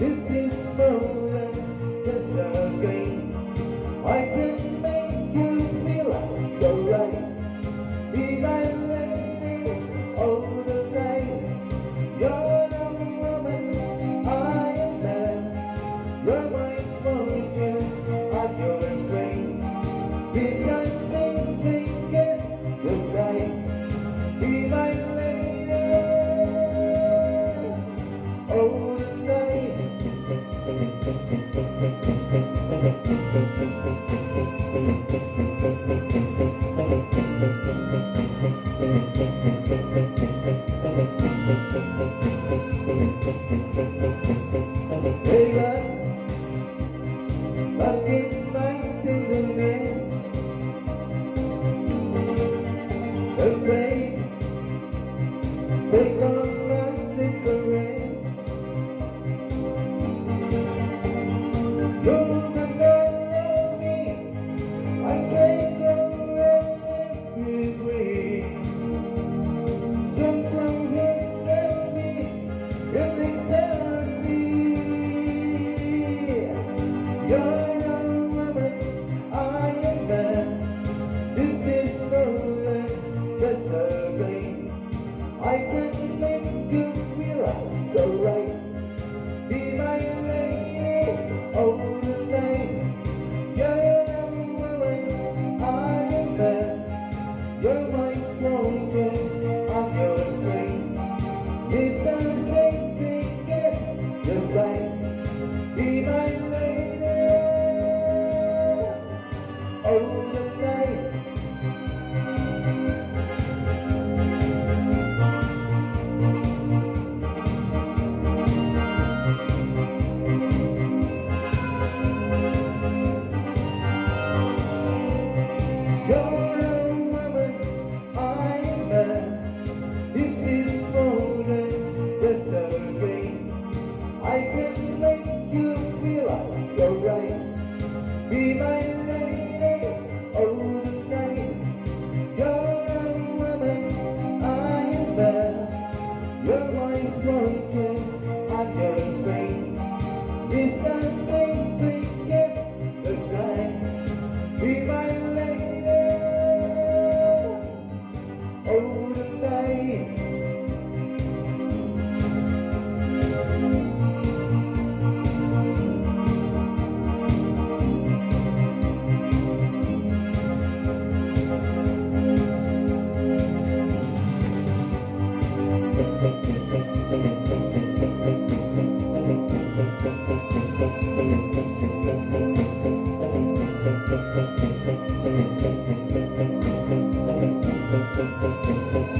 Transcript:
This is the way, this is game. I can Take Oh. Thank you.